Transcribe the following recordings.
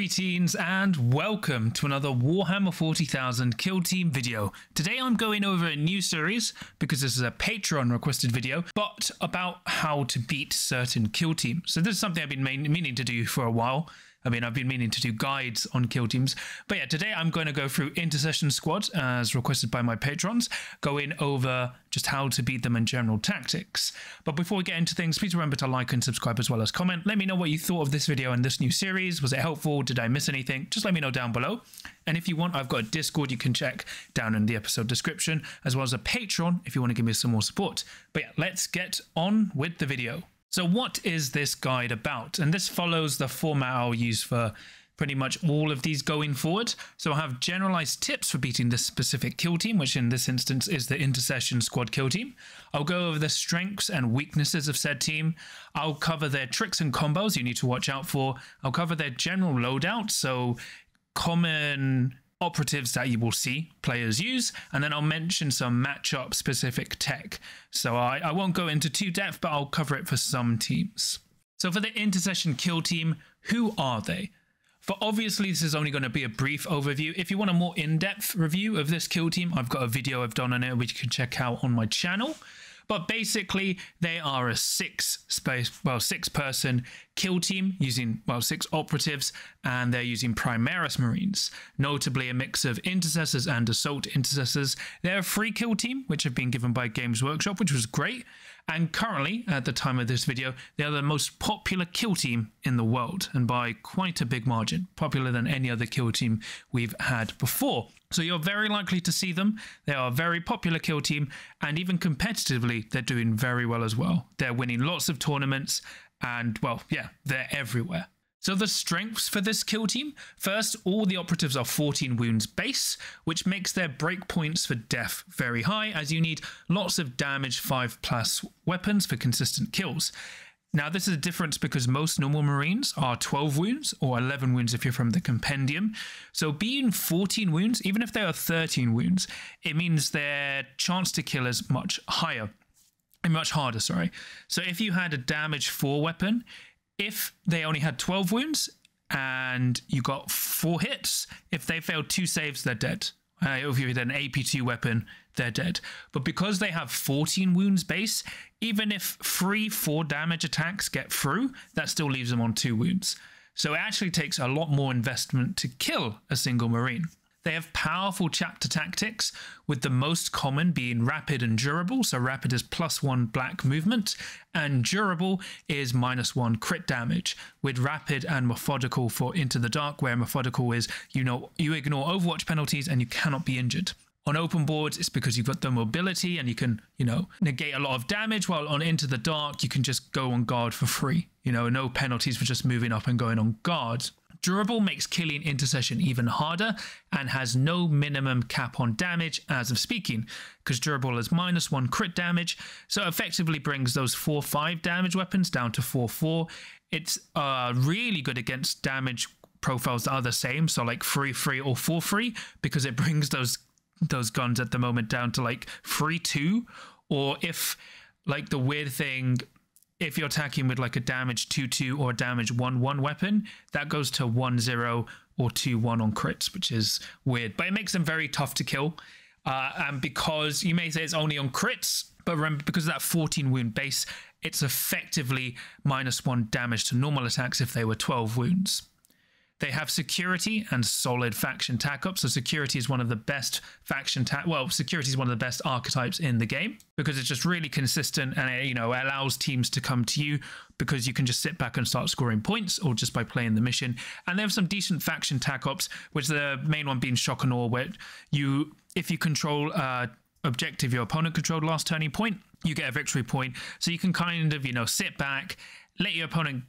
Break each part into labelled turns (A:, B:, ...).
A: Greetings and welcome to another Warhammer 40,000 Kill Team video. Today I'm going over a new series because this is a Patreon requested video, but about how to beat certain kill teams. So this is something I've been meaning to do for a while. I mean, I've been meaning to do guides on kill teams. But yeah, today I'm going to go through Intercession Squad as requested by my patrons, going over just how to beat them and general tactics. But before we get into things, please remember to like and subscribe as well as comment. Let me know what you thought of this video and this new series. Was it helpful? Did I miss anything? Just let me know down below. And if you want, I've got a Discord you can check down in the episode description, as well as a Patreon if you want to give me some more support. But yeah, let's get on with the video. So what is this guide about? And this follows the format I'll use for pretty much all of these going forward. So I have generalized tips for beating this specific kill team, which in this instance is the Intercession Squad kill team. I'll go over the strengths and weaknesses of said team. I'll cover their tricks and combos you need to watch out for. I'll cover their general loadout, so common operatives that you will see players use, and then I'll mention some matchup specific tech. So I, I won't go into too depth, but I'll cover it for some teams. So for the intercession kill team, who are they? For obviously, this is only going to be a brief overview. If you want a more in-depth review of this kill team, I've got a video I've done on it, which you can check out on my channel. But basically, they are a six space, well, six person kill team using, well, six operatives, and they're using Primaris Marines, notably a mix of intercessors and assault intercessors. They're a free kill team, which have been given by Games Workshop, which was great. And currently, at the time of this video, they are the most popular kill team in the world, and by quite a big margin, popular than any other kill team we've had before. So you're very likely to see them. They are a very popular kill team, and even competitively, they're doing very well as well. They're winning lots of tournaments, and well, yeah, they're everywhere. So the strengths for this kill team, first, all the operatives are 14 wounds base, which makes their breakpoints for death very high, as you need lots of damage 5 plus weapons for consistent kills. Now, this is a difference because most normal Marines are 12 wounds or 11 wounds if you're from the Compendium. So, being 14 wounds, even if they are 13 wounds, it means their chance to kill is much higher. And much harder, sorry. So, if you had a damage 4 weapon, if they only had 12 wounds and you got four hits, if they failed two saves, they're dead. Uh, if you had an AP2 weapon, they're dead. But because they have 14 wounds base, even if three, four damage attacks get through, that still leaves them on two wounds. So it actually takes a lot more investment to kill a single Marine. They have powerful chapter tactics, with the most common being rapid and durable. So, rapid is plus one black movement, and durable is minus one crit damage, with rapid and methodical for Into the Dark, where methodical is you know you ignore Overwatch penalties and you cannot be injured. On open boards, it's because you've got the mobility and you can, you know, negate a lot of damage. While on Into the Dark, you can just go on guard for free. You know, no penalties for just moving up and going on guard. Durable makes killing Intercession even harder and has no minimum cap on damage as of speaking, because Durable has minus one crit damage, so effectively brings those 4 5 damage weapons down to 4 4. It's uh, really good against damage profiles that are the same, so like 3 3 or 4 3, because it brings those those guns at the moment down to like 3 2, or if like the weird thing if you're attacking with like a damage 2-2 or a damage 1-1 weapon, that goes to 1-0 or 2-1 on crits, which is weird. But it makes them very tough to kill. Uh, and because you may say it's only on crits, but remember, because of that 14 wound base, it's effectively minus 1 damage to normal attacks if they were 12 wounds. They have security and solid faction Tac Op. So security is one of the best faction tack. Well, security is one of the best archetypes in the game because it's just really consistent and it, you know allows teams to come to you because you can just sit back and start scoring points or just by playing the mission. And they have some decent faction Tac Ops, which the main one being shock and awe, where you if you control uh, objective your opponent controlled last turning point, you get a victory point. So you can kind of you know sit back, let your opponent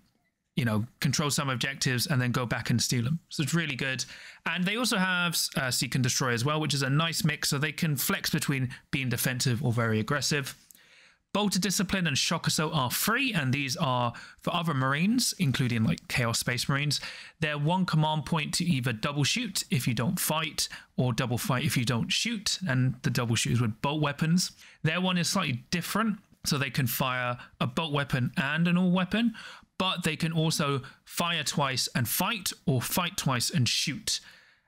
A: you know, control some objectives and then go back and steal them. So it's really good. And they also have uh, Seek and Destroy as well, which is a nice mix. So they can flex between being defensive or very aggressive. Bolter Discipline and Assault are free, and these are for other Marines, including like Chaos Space Marines. They're one command point to either double shoot if you don't fight, or double fight if you don't shoot, and the double shoot is with bolt weapons. Their one is slightly different, so they can fire a bolt weapon and an all weapon, but they can also fire twice and fight, or fight twice and shoot.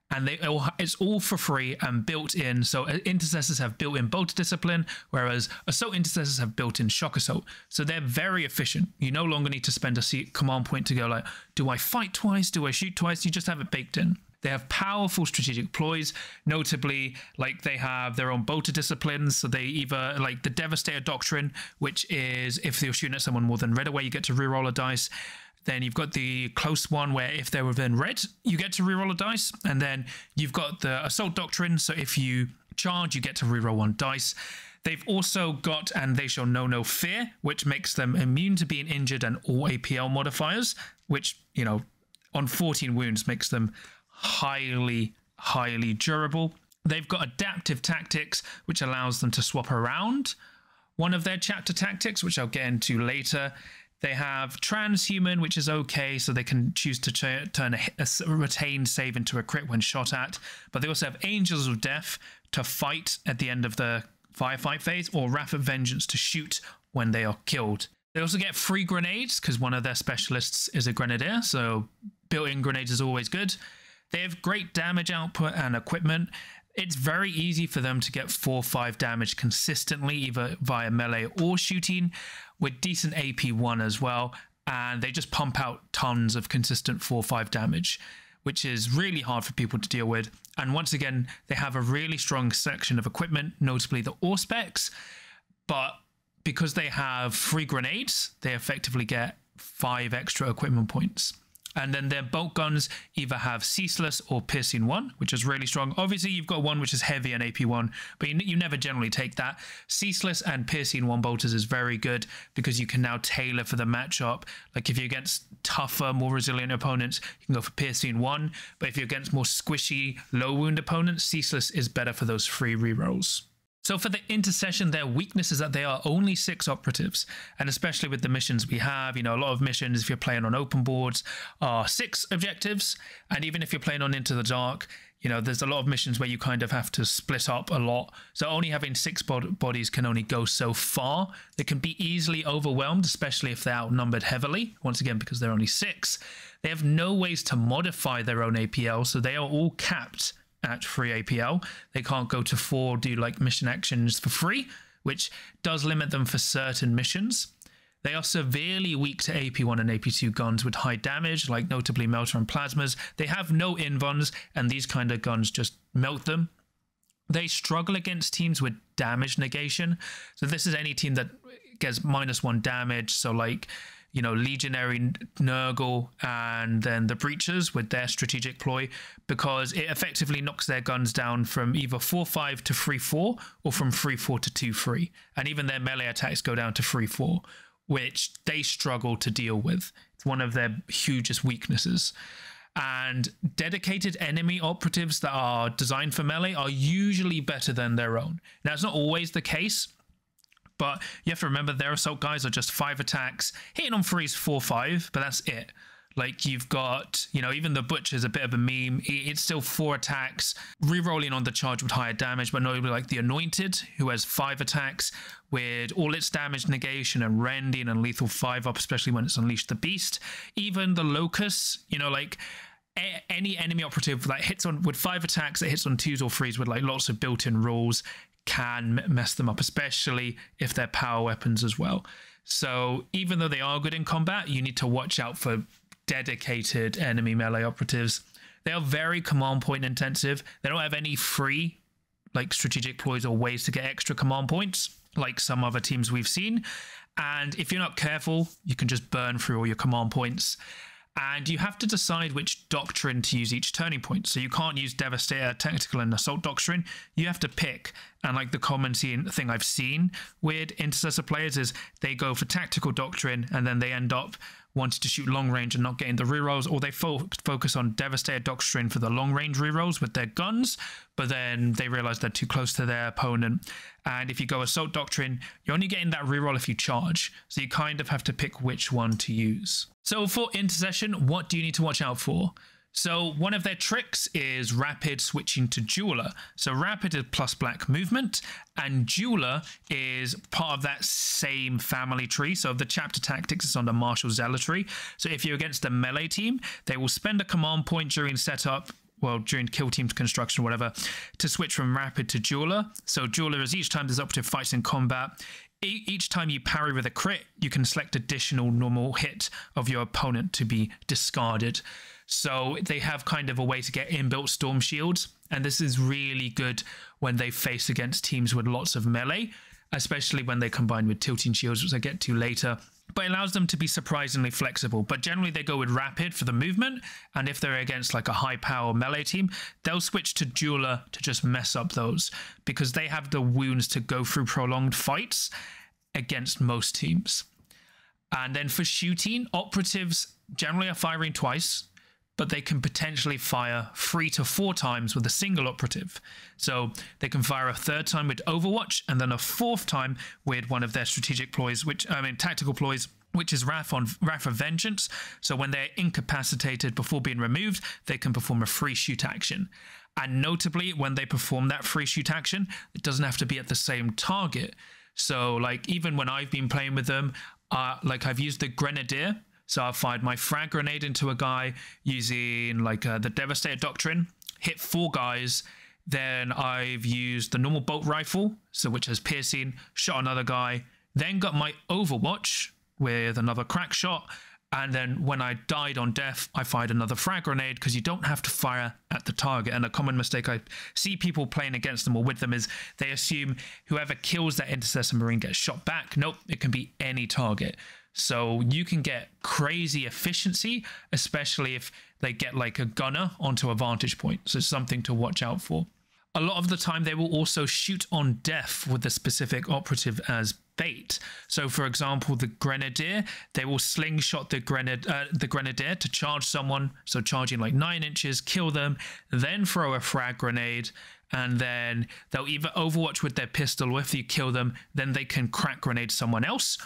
A: And they it's all for free and built in. So uh, intercessors have built in bolt discipline, whereas assault intercessors have built in shock assault. So they're very efficient. You no longer need to spend a command point to go like, do I fight twice? Do I shoot twice? You just have it baked in. They have powerful strategic ploys, notably, like they have their own bolter disciplines. So they either like the Devastator Doctrine, which is if you're shooting at someone more than red away, you get to reroll a dice. Then you've got the close one where if they're within red, you get to reroll a dice. And then you've got the Assault Doctrine. So if you charge, you get to reroll one dice. They've also got and they shall know no fear, which makes them immune to being injured and all APL modifiers, which, you know, on 14 wounds makes them highly, highly durable. They've got adaptive tactics, which allows them to swap around one of their chapter tactics, which I'll get into later. They have transhuman, which is okay, so they can choose to turn a, a, retained save into a crit when shot at. But they also have angels of death to fight at the end of the firefight phase, or wrath of vengeance to shoot when they are killed. They also get free grenades because one of their specialists is a grenadier, so built-in grenades is always good. They have great damage output and equipment. It's very easy for them to get 4 5 damage consistently, either via melee or shooting, with decent AP1 as well. And they just pump out tons of consistent 4 5 damage, which is really hard for people to deal with. And once again, they have a really strong section of equipment, notably the Auspex. But because they have free grenades, they effectively get five extra equipment points. And then their bolt guns either have Ceaseless or Piercing 1, which is really strong. Obviously, you've got one which is heavy and AP 1, but you, you never generally take that. Ceaseless and Piercing 1 bolters is very good because you can now tailor for the matchup. Like if you're against tougher, more resilient opponents, you can go for Piercing 1. But if you're against more squishy, low wound opponents, Ceaseless is better for those free rerolls. So for the intercession, their weakness is that they are only six operatives, and especially with the missions we have, you know, a lot of missions, if you're playing on open boards, are six objectives, and even if you're playing on Into the Dark, you know, there's a lot of missions where you kind of have to split up a lot. So only having six bod- bodies can only go so far. They can be easily overwhelmed, especially if they're outnumbered heavily. Once again, because they're only six, they have no ways to modify their own APL, so they are all capped at free APL. They can't go to four, do like mission actions for free, which does limit them for certain missions. They are severely weak to AP1 and AP2 guns with high damage, like notably Melter and Plasmas. They have no invulns, and these kind of guns just melt them. They struggle against teams with damage negation. So this is any team that gets minus one damage. So like you know, Legionary Nurgle and then the Breachers with their strategic ploy because it effectively knocks their guns down from either 4 5 to 3 4 or from 3 4 to 2 3. And even their melee attacks go down to 3 4, which they struggle to deal with. It's one of their hugest weaknesses. And dedicated enemy operatives that are designed for melee are usually better than their own. Now, it's not always the case but you have to remember their assault guys are just five attacks, hitting on threes four five, but that's it. Like you've got, you know, even the Butcher's a bit of a meme. It's still four attacks, re-rolling on the charge with higher damage, but notably like the Anointed, who has five attacks with all its damage negation and rending and lethal five up, especially when it's unleashed the beast. Even the Locust, you know, like any enemy operative that hits on with five attacks, it hits on twos or threes with like lots of built-in rules can mess them up, especially if they're power weapons as well. So even though they are good in combat, you need to watch out for dedicated enemy melee operatives. They are very command point intensive. They don't have any free like strategic ploys or ways to get extra command points like some other teams we've seen. And if you're not careful, you can just burn through all your command points and you have to decide which doctrine to use each turning point. So you can't use Devastator, Tactical, and Assault Doctrine. You have to pick. And like the common thing I've seen with Intercessor players is they go for Tactical Doctrine and then they end up wanted to shoot long range and not getting the rerolls, or they fo- focus on Devastator Doctrine for the long range rerolls with their guns, but then they realize they're too close to their opponent. And if you go Assault Doctrine, you're only getting that reroll if you charge, so you kind of have to pick which one to use. So for Intercession, what do you need to watch out for? So one of their tricks is rapid switching to duellist. So rapid is plus black movement, and duellist is part of that same family tree. So the chapter tactics is under martial zealotry. So if you're against a melee team, they will spend a command point during setup well, during kill team construction whatever, to switch from rapid to duellist. So duellist is each time this operative fights in combat, each time you parry with a crit, you can select additional normal hit of your opponent to be discarded. So they have kind of a way to get inbuilt storm shields. And this is really good when they face against teams with lots of melee, especially when they combine with tilting shields, which I get to later. But it allows them to be surprisingly flexible. But generally, they go with rapid for the movement. And if they're against like a high power melee team, they'll switch to duellist to just mess up those because they have the wounds to go through prolonged fights against most teams. And then for shooting, operatives generally are firing twice but they can potentially fire three to four times with a single operative. So they can fire a third time with Overwatch and then a fourth time with one of their strategic ploys, which I mean tactical ploys, which is Wrath on Wrath of Vengeance. So when they're incapacitated before being removed, they can perform a free shoot action. And notably, when they perform that free shoot action, it doesn't have to be at the same target. So like even when I've been playing with them, uh, like I've used the Grenadier so I fired my frag grenade into a guy using like uh, the Devastator Doctrine, hit four guys. Then I've used the normal bolt rifle, so which has piercing, shot another guy. Then got my Overwatch with another crack shot. And then when I died on death, I fired another frag grenade because you don't have to fire at the target. And a common mistake I see people playing against them or with them is they assume whoever kills that intercessor marine gets shot back. Nope, it can be any target. So you can get crazy efficiency, especially if they get like a gunner onto a vantage point. So something to watch out for. A lot of the time, they will also shoot on death with the specific operative as bait. So, for example, the grenadier, they will slingshot the grenad uh, the grenadier to charge someone. So, charging like nine inches, kill them, then throw a frag grenade, and then they'll either overwatch with their pistol, or if you kill them, then they can crack grenade someone else,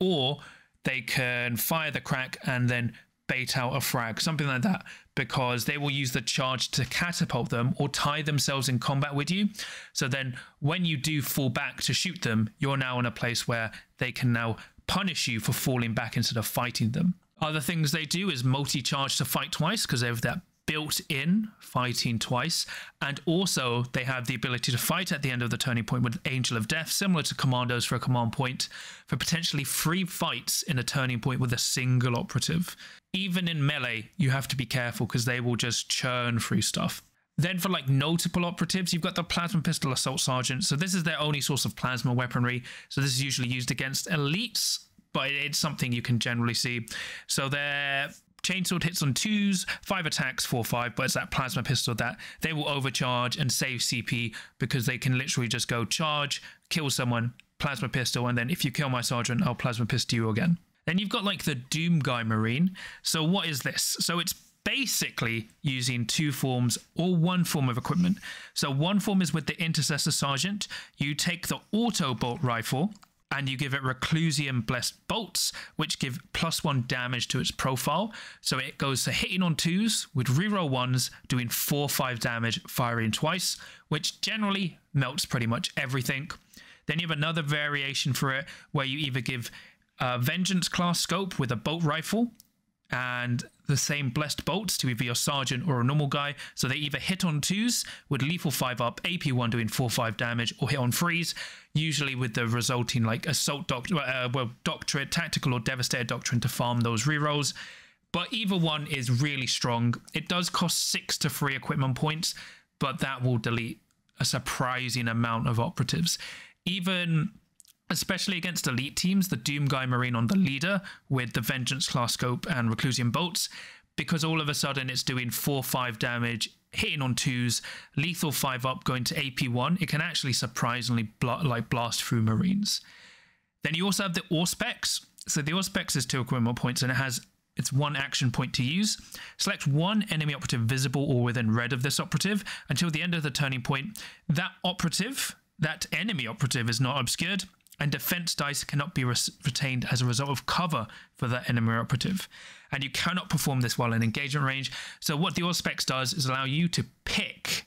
A: or they can fire the crack and then bait out a frag, something like that, because they will use the charge to catapult them or tie themselves in combat with you. So then when you do fall back to shoot them, you're now in a place where they can now punish you for falling back instead of fighting them. Other things they do is multi charge to fight twice because they have that built in fighting twice. And also, they have the ability to fight at the end of the turning point with Angel of Death, similar to Commandos for a command point, for potentially three fights in a turning point with a single operative. Even in melee, you have to be careful because they will just churn through stuff. Then for like notable operatives, you've got the Plasma Pistol Assault Sergeant. So this is their only source of plasma weaponry. So this is usually used against elites, but it's something you can generally see. So they're Chainsword hits on twos, five attacks, four five, but it's that plasma pistol that they will overcharge and save CP because they can literally just go charge, kill someone, plasma pistol, and then if you kill my sergeant, I'll plasma pistol you again. Then you've got like the Doom Guy Marine. So what is this? So it's basically using two forms or one form of equipment. So one form is with the Intercessor Sergeant. You take the auto bolt rifle, and you give it Reclusiam Blessed Bolts, which give plus one damage to its profile. So it goes to hitting on twos with reroll ones, doing four five damage, firing twice, which generally melts pretty much everything. Then you have another variation for it where you either give a Vengeance class scope with a bolt rifle and the same blessed bolts to either your sergeant or a normal guy. So they either hit on twos with lethal five up, AP one doing four five damage, or hit on threes, usually with the resulting like assault doctrine, uh, well doctorate, tactical or devastator doctrine to farm those rerolls. But either one is really strong. It does cost six to three equipment points, but that will delete a surprising amount of operatives. Even especially against elite teams, the Doom Guy Marine on the leader with the Vengeance class scope and Reclusiam bolts, because all of a sudden it's doing 4 5 damage, hitting on twos, lethal 5 up, going to AP1. It can actually surprisingly bl- like blast through Marines. Then you also have the Auspex. So the Auspex is two equipment points and it has it's one action point to use. Select one enemy operative visible or within red of this operative until the end of the turning point. That operative, that enemy operative is not obscured and defense dice cannot be retained as a result of cover for that enemy operative. And you cannot perform this while in engagement range. So what the Auspex does is allow you to pick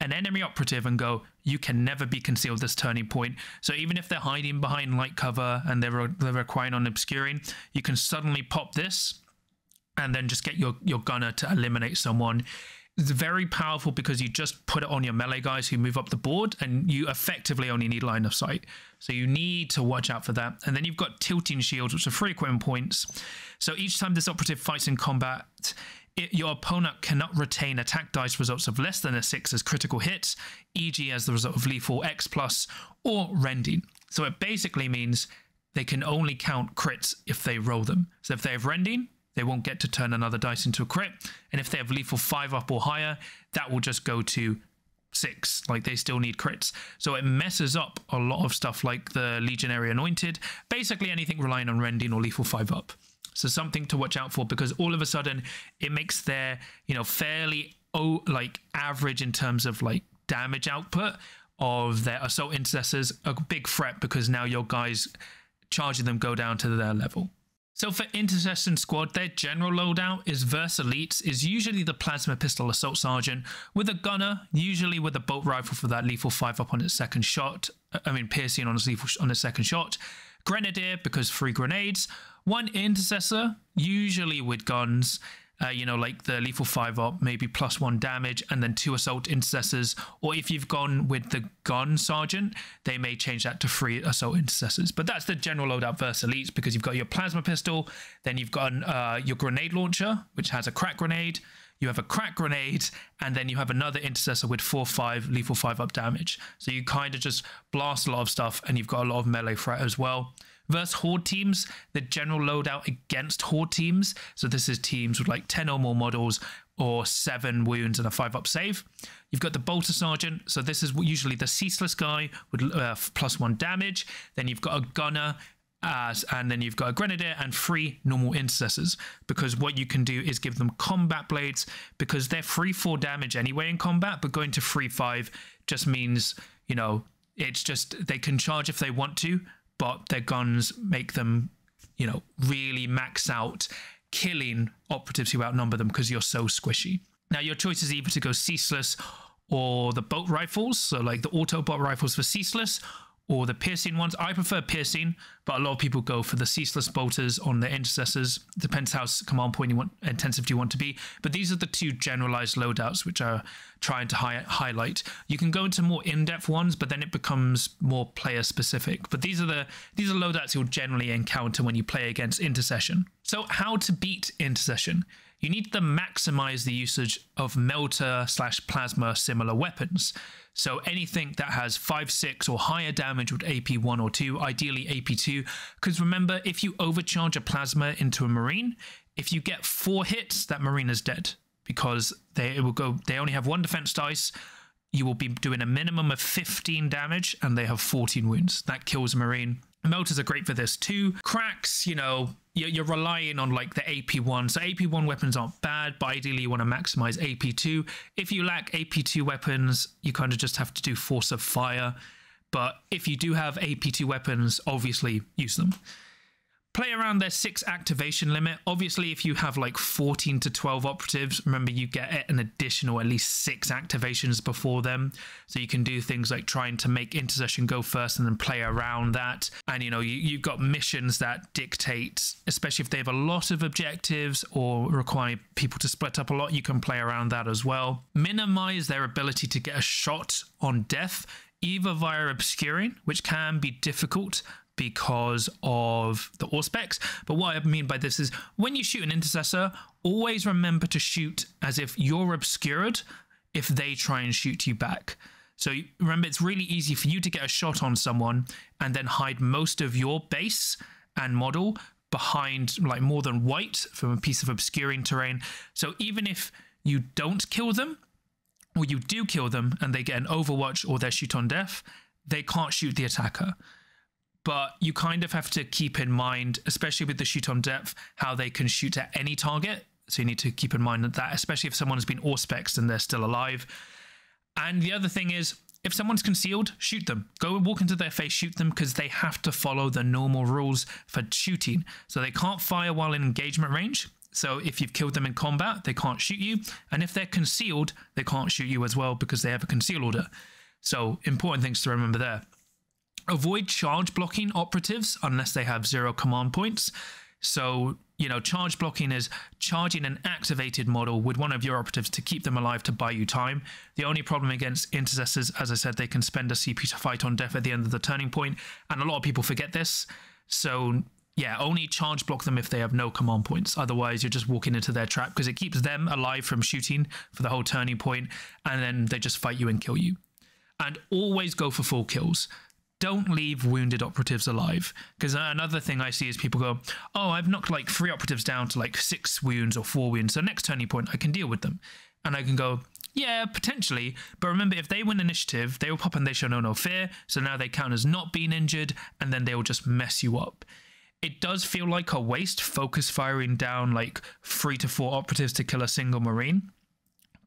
A: an enemy operative and go, you can never be concealed this turning point. So even if they're hiding behind light cover and they're, they're requiring on obscuring, you can suddenly pop this and then just get your, your gunner to eliminate someone. It's very powerful because you just put it on your melee guys who move up the board and you effectively only need line of sight. So you need to watch out for that. And then you've got tilting shields, which are equipment points. So each time this operative fights in combat, it, your opponent cannot retain attack dice results of less than a 6 as critical hits, e.g. as the result of lethal X plus or rending. So it basically means they can only count crits if they roll them. So if they have rending, they won't get to turn another dice into a crit. And if they have lethal 5 up or higher, that will just go to 6. Like they still need crits. So it messes up a lot of stuff like the Legionary Anointed. Basically anything relying on rending or lethal 5 up. So something to watch out for because all of a sudden it makes their, you know, fairly oh like average in terms of like damage output of their assault intercessors a big threat because now your guys charging them go down to their level. So for Intercession Squad, their general loadout is Verse Elites, is usually the Plasma Pistol Assault Sergeant, with a gunner, usually with a bolt rifle for that lethal 5 up on its second shot, I mean piercing on its lethal on its second shot, Grenadier because free grenades, one Intercessor, usually with guns, uh, you know, like the lethal 5 up, maybe plus one damage, and then two assault intercessors. Or if you've gone with the gun sergeant, they may change that to three assault intercessors. But that's the general loadout versus elites because you've got your plasma pistol, then you've got uh, your grenade launcher, which has a crack grenade. You have a crack grenade, and then you have another intercessor with 4 5 lethal 5 up damage. So you kind of just blast a lot of stuff, and you've got a lot of melee threat as well versus Horde teams, the general loadout against Horde teams. So this is teams with like 10 or more models or seven wounds and a five up save. You've got the Bolter Sergeant. So this is usually the ceaseless guy with uh, plus one damage. Then you've got a gunner. As, and then you've got a grenadier and three normal intercessors because what you can do is give them combat blades because they're free four damage anyway in combat but going to free five just means you know it's just they can charge if they want to but their guns make them, you know, really max out, killing operatives who outnumber them because you're so squishy. Now, your choice is either to go ceaseless or the bolt rifles, so like the auto bolt rifles for ceaseless, or the piercing ones. I prefer piercing, but a lot of people go for the ceaseless bolters on the intercessors. Depends how command point you want intensive you want to be. But these are the two generalized loadouts which are trying to hi highlight. You can go into more in-depth ones, but then it becomes more player specific. But these are the these are loadouts you'll generally encounter when you play against intercession. So how to beat intercession? You need to maximize the usage of melter slash plasma similar weapons. So anything that has 5, 6 or higher damage with AP 1 or 2, ideally AP 2. Because remember, if you overcharge a plasma into a marine, if you get 4 hits, that marine is dead. Because they will go they only have one defense dice. You will be doing a minimum of 15 damage and they have 14 wounds. That kills a marine. Melters are great for this too. Cracks, you know, you're relying on like the AP1. So AP1 weapons aren't bad, but ideally you want to maximize AP2. If you lack AP2 weapons, you kind of just have to do force of fire. But if you do have AP2 weapons, obviously use them play around their six activation limit. Obviously, if you have like 14 to 12 operatives, remember you get an additional at least six activations before them. So you can do things like trying to make intercession go first and then play around that. And you know, you, you've got missions that dictate, especially if they have a lot of objectives or require people to split up a lot, you can play around that as well. Minimize their ability to get a shot on death either via obscuring, which can be difficult because of the Auspex. But what I mean by this is when you shoot an intercessor, always remember to shoot as if you're obscured if they try and shoot you back. So remember, it's really easy for you to get a shot on someone and then hide most of your base and model behind like more than white from a piece of obscuring terrain. So even if you don't kill them, or you do kill them and they get an overwatch or they shoot on death, they can't shoot the attacker but you kind of have to keep in mind, especially with the shoot on depth, how they can shoot at any target. So you need to keep in mind that, especially if someone has been auspexed and they're still alive. And the other thing is, if someone's concealed, shoot them. Go and walk into their face, shoot them because they have to follow the normal rules for shooting. So they can't fire while in engagement range. So if you've killed them in combat, they can't shoot you. And if they're concealed, they can't shoot you as well because they have a conceal order. So important things to remember there. Avoid charge blocking operatives unless they have zero command points. So, you know, charge blocking is charging an activated model with one of your operatives to keep them alive to buy you time. The only problem against intercessors, as I said, they can spend a CP to fight on death at the end of the turning point, and a lot of people forget this. So, yeah, only charge block them if they have no command points. Otherwise, you're just walking into their trap because it keeps them alive from shooting for the whole turning point, and then they just fight you and kill you. And always go for full kills don't leave wounded operatives alive. Because uh, another thing I see is people go, oh, I've knocked like three operatives down to like six wounds or four wounds. So next turning point, I can deal with them. And I can go, yeah, potentially. But remember, if they win initiative, they will pop and they show no no fear. So now they count as not being injured, and then they will just mess you up. It does feel like a waste focus firing down like three to four operatives to kill a single marine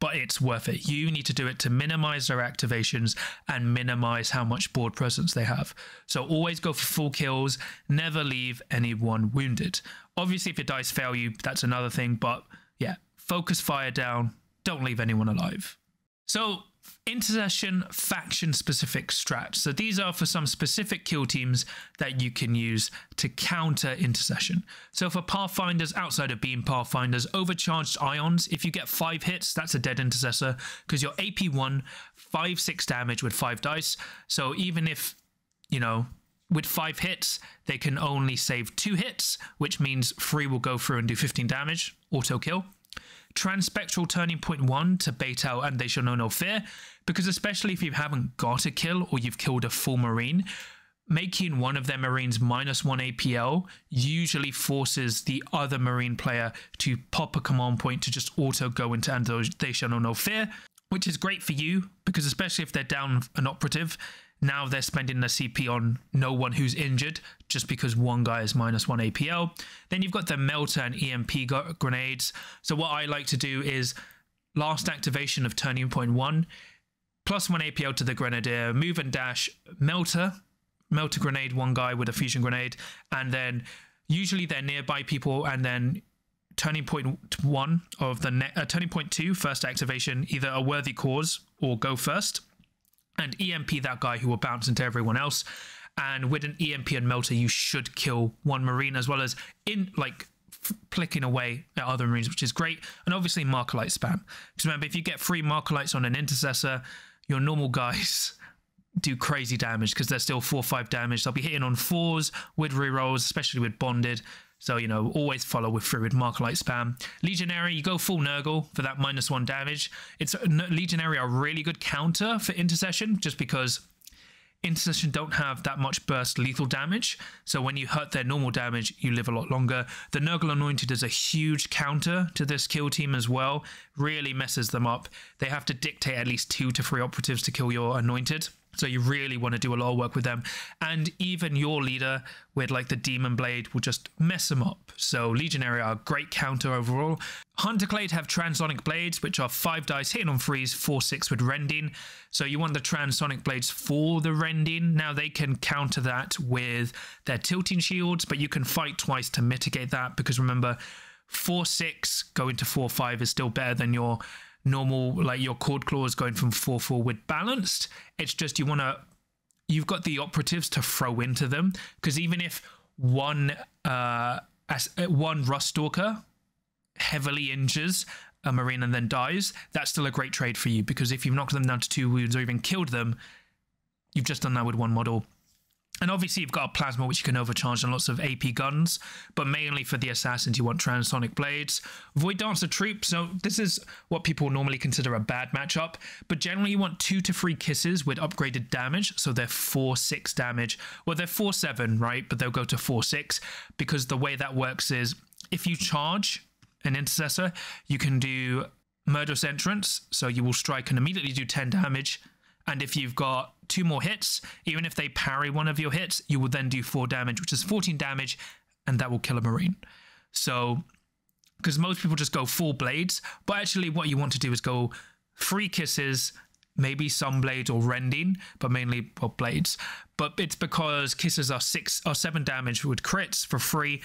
A: but it's worth it. You need to do it to minimize their activations and minimize how much board presence they have. So always go for full kills, never leave anyone wounded. Obviously, if your dice fail you, that's another thing, but yeah, focus fire down, don't leave anyone alive. So intercession faction specific strats. So these are for some specific kill teams that you can use to counter intercession. So for Pathfinders outside of being Pathfinders, overcharged ions, if you get five hits, that's a dead intercessor because you're AP1, 5 6 damage with 5 dice. So even if, you know, with five hits, they can only save two hits, which means three will go through and do 15 damage, auto kill. Transpectral turning point one to bait out and they shall know no fear, because especially if you haven't got a kill or you've killed a full marine, making one of their marines minus one APL usually forces the other marine player to pop a command point to just auto go into and they shall know no fear, which is great for you because especially if they're down an operative, now they're spending their CP on no one who's injured just because one guy is minus one APL. Then you've got the Melter and EMP grenades. So what I like to do is last activation of turning point one, plus one APL to the Grenadier, move and dash, Melter, Melter grenade one guy with a fusion grenade, and then usually they're nearby people, and then turning point one of the uh, turning point two, first activation, either a worthy cause or go first and EMP that guy who will bounce into everyone else. And with an EMP and Melter, you should kill one Marine as well as in like flicking away at other Marines, which is great. And obviously, Markerlight spam. Because remember, if you get three Markerlights on an Intercessor, your normal guys do crazy damage because they're still 4 5 damage. They'll be hitting on fours with rerolls, especially with Bonded. So, you know, always follow with with Markerlight spam. Legionary, you go full Nurgle for that minus one damage. It's Legionary a really good counter for Intercession just because Intercession don't have that much burst lethal damage, so when you hurt their normal damage, you live a lot longer. The Nurgle Anointed is a huge counter to this kill team as well, really messes them up. They have to dictate at least two to three operatives to kill your Anointed. So you really want to do a lot of work with them. And even your leader with like the Demon Blade will just mess them up. So Legionary are a great counter overall. Hunterclade have Transonic Blades, which are 5 dice hitting on freeze, 4-6 with Rending. So you want the Transonic Blades for the Rending. Now they can counter that with their Tilting Shields, but you can fight twice to mitigate that because remember, 4-6 going to 4-5 is still better than your normal like your chord claws going from 4 4 with balanced. It's just you want to you've got the operatives to throw into them because even if one uh as uh, one rust stalker heavily injures a marine and then dies, that's still a great trade for you because if you've knocked them down to two wounds or even killed them, you've just done that with one model. And obviously, you've got a plasma which you can overcharge on lots of AP guns, but mainly for the assassins, you want transonic blades. Void Dancer Troupe, so this is what people normally consider a bad matchup, but generally you want two to three kisses with upgraded damage, so they're 4 6 damage. Well, they're 4 7, right? But they'll go to 4 6 because the way that works is if you charge an intercessor, you can do murderous entrance, so you will strike and immediately do 10 damage and if you've got two more hits, even if they parry one of your hits, you will then do four damage, which is 14 damage, and that will kill a Marine. So, because most people just go full blades, but actually, what you want to do is go three kisses, maybe some blades or Rending, but mainly well, blades. But it's because kisses are six or seven damage with crits for free,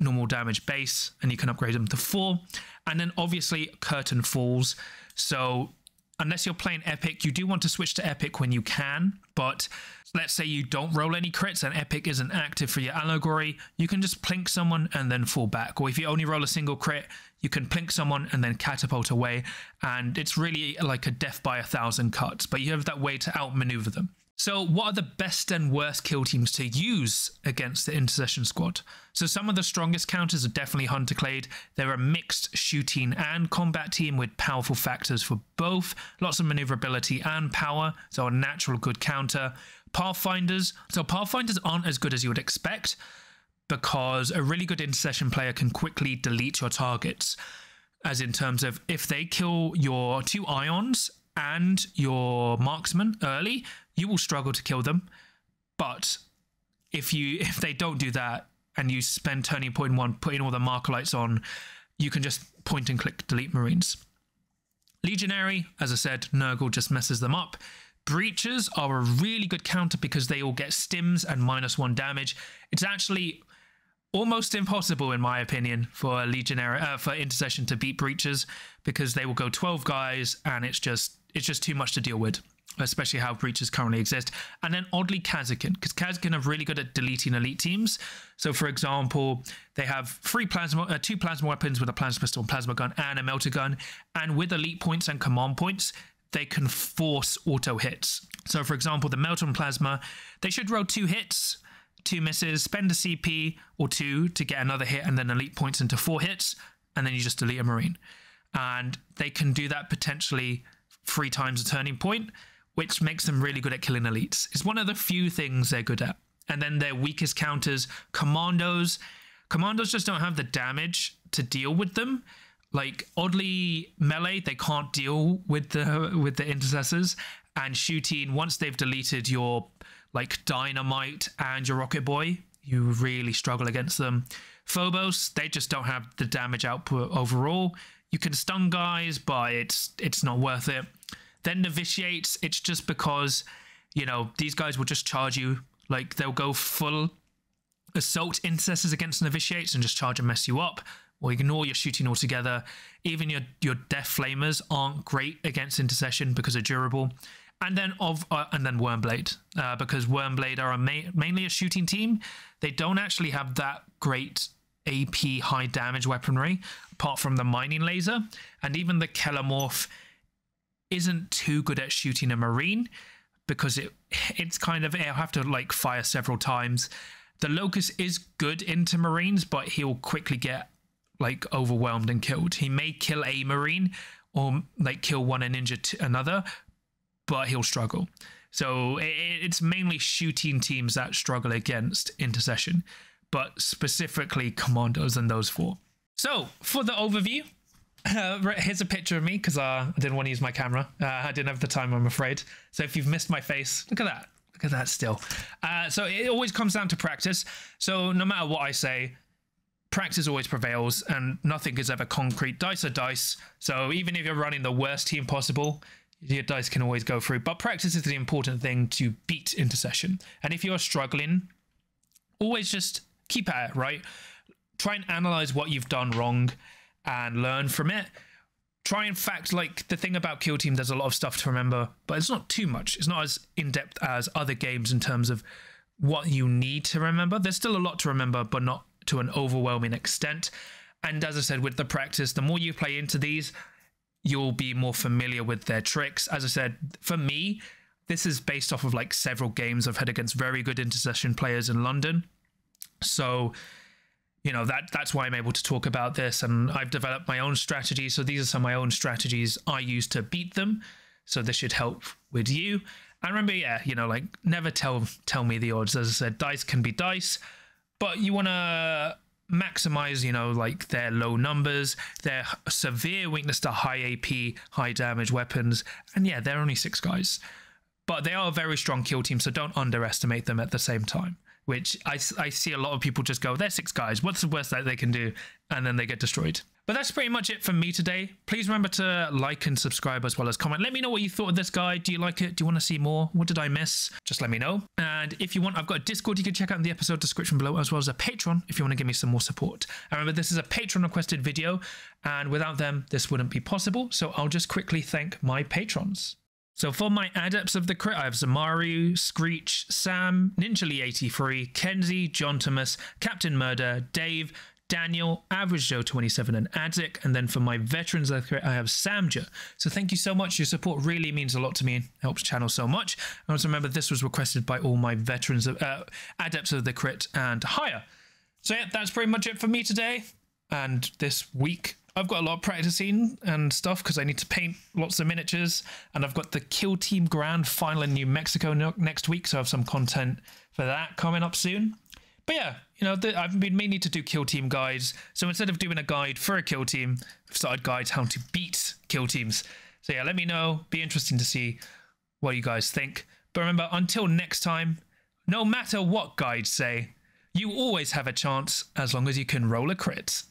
A: normal damage base, and you can upgrade them to four. And then obviously Curtain Falls. So unless you're playing Epic, you do want to switch to Epic when you can, but let's say you don't roll any crits and Epic isn't active for your Allegory, you can just plink someone and then fall back. Or if you only roll a single crit, you can plink someone and then catapult away. And it's really like a death by a thousand cuts, but you have that way to outmaneuver them. So, what are the best and worst kill teams to use against the Intercession squad? So, some of the strongest counters are definitely Hunter Clade. They're a mixed shooting and combat team with powerful factors for both, lots of maneuverability and power, so a natural good counter. Pathfinders, so Pathfinders aren't as good as you would expect because a really good Intercession player can quickly delete your targets. As in terms of if they kill your two ions and your marksman early, you will struggle to kill them. But if you if they don't do that and you spend turning point one putting all the marker lights on, you can just point and click delete marines. Legionary, as I said, Nurgle just messes them up. Breachers are a really good counter because they all get stims and minus one damage. It's actually almost impossible, in my opinion, for legionary uh, for intercession to beat breachers because they will go 12 guys and it's just it's just too much to deal with especially how breachers currently exist. And then oddly Kasrkin, because Kasrkin are really good at deleting elite teams. So for example, they have three plasma, uh, two plasma weapons with a plasma pistol, plasma gun, and a melter gun. And with elite points and command points, they can force auto hits. So for example, the melter and plasma, they should roll two hits, two misses, spend a CP or two to get another hit, and then elite points into four hits, and then you just delete a marine. And they can do that potentially three times a turning point which makes them really good at killing elites. It's one of the few things they're good at. And then their weakest counters, commandos. Commandos just don't have the damage to deal with them. Like oddly melee, they can't deal with the with the intercessors. And shooting, once they've deleted your like dynamite and your rocket boy, you really struggle against them. Phobos, they just don't have the damage output overall. You can stun guys, but it's it's not worth it. Then novitiates, it's just because, you know, these guys will just charge you. Like they'll go full assault intercessors against novitiates and just charge and mess you up or ignore your shooting altogether. Even your your death flamers aren't great against intercession because they're durable. And then of uh, and then Wyrmblade, uh, because Wyrmblade are a ma- mainly a shooting team. They don't actually have that great AP high damage weaponry apart from the mining laser and even the Kelermorph isn't too good at shooting a marine because it it's kind of it'll have to like fire several times. The locust is good into marines, but he'll quickly get like overwhelmed and killed. He may kill a marine or like kill one and injure another, but he'll struggle. So it's mainly shooting teams that struggle against intercession, but specifically commandos and those four. So for the overview, uh, here's a picture of me because uh, I didn't want to use my camera. Uh, I didn't have the time, I'm afraid. So if you've missed my face, look at that. Look at that still. Uh, so it always comes down to practice. So no matter what I say, practice always prevails and nothing is ever concrete. Dice are dice. So even if you're running the worst team possible, your dice can always go through. But practice is the important thing to beat intercession. And if you're struggling, always just keep at it, right? Try and analyze what you've done wrong and learn from it. Try and fact like the thing about Kill Team, there's a lot of stuff to remember, but it's not too much. It's not as in depth as other games in terms of what you need to remember. There's still a lot to remember, but not to an overwhelming extent. And as I said, with the practice, the more you play into these, you'll be more familiar with their tricks. As I said, for me, this is based off of like several games I've had against very good intercession players in London. So you know that that's why I'm able to talk about this. And I've developed my own strategies. So these are some of my own strategies. I use to beat them. So this should help with you. And remember yeah you know like never tell tell me the odds. As I said dice can be dice. But you want to maximize you know like their low numbers their severe weakness to high AP high damage weapons. And yeah they're only six guys. But they are a very strong kill team so don't underestimate them at the same time which I, I see a lot of people just go, they're six guys. What's the worst that they can do? And then they get destroyed. But that's pretty much it from me today. Please remember to like and subscribe as well as comment. Let me know what you thought of this guide. Do you like it? Do you want to see more? What did I miss? Just let me know. And if you want, I've got a Discord you can check out in the episode description below, as well as a Patreon if you want to give me some more support. And remember, this is a Patreon requested video, and without them, this wouldn't be possible. So I'll just quickly thank my patrons. So for my adepts of the crit, I have Zamaru, Screech, Sam, Ninjali83, Kenzie, John Thomas, Captain Murder, Dave, Daniel, Average Joe 27, and Adzik. And then for my veterans of the crit, I have Samja. So thank you so much. Your support really means a lot to me and helps channel so much. And also remember, this was requested by all my veterans of uh, adepts of the crit and higher. So yeah, that's pretty much it for me today and this week. I've got a lot of practicing and stuff because I need to paint lots of miniatures, and I've got the Kill Team Grand Final in New Mexico next week, so I have some content for that coming up soon. But yeah, you know, I've been mainly to do kill team guides. So instead of doing a guide for a kill team, I've started guides how to beat kill teams. So yeah, let me know. Be interesting to see what you guys think. But remember, until next time, no matter what guides say, you always have a chance as long as you can roll a crit.